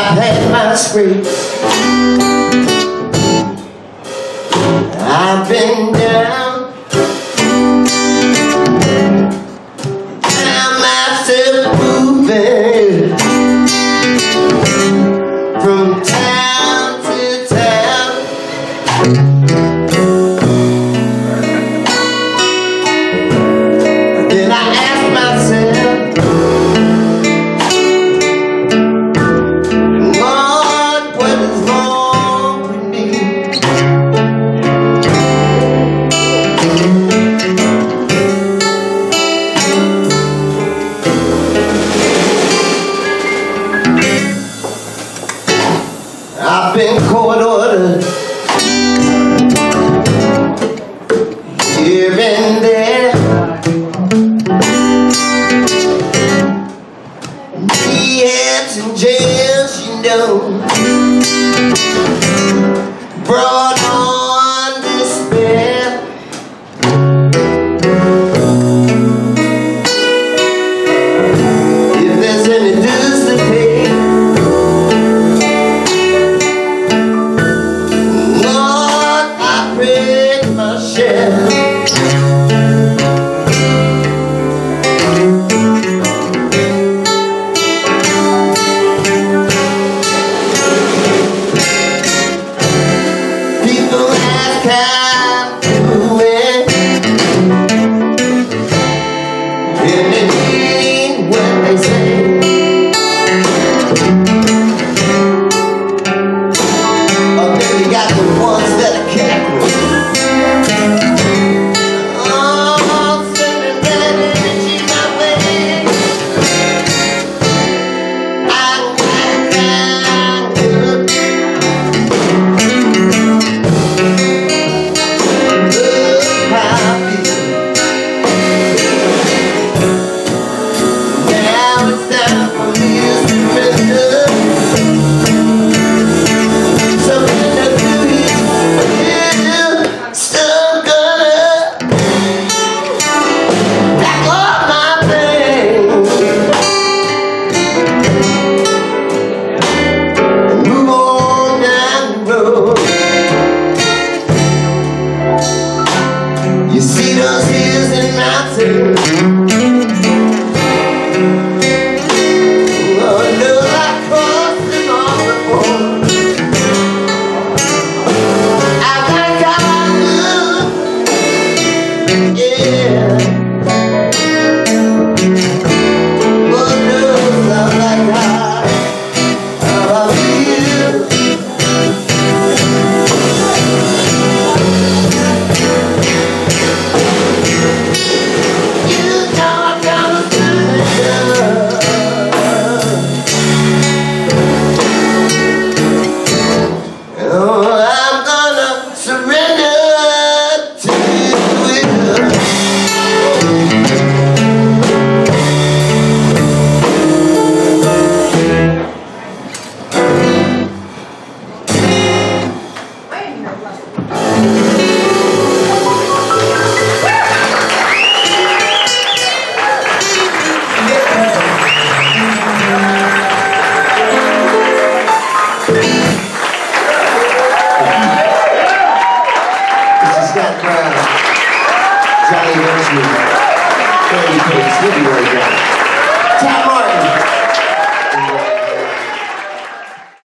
I've had my scrapes I've been down. And I'm after moving. From town to town. Then I rehabs and jams, you know. Broad Oh, got the ones. Pace. We'll be right back. Tom Martin.